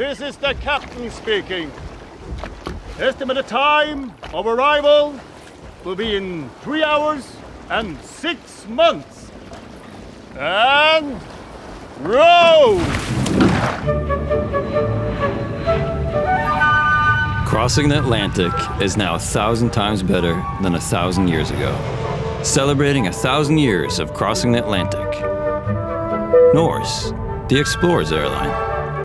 this is the captain speaking. Estimated time of arrival will be in three hours and six months. And row! Crossing the Atlantic is now a thousand times better than a thousand years ago. Celebrating a thousand years of crossing the Atlantic. Norse, the Explorers Airline.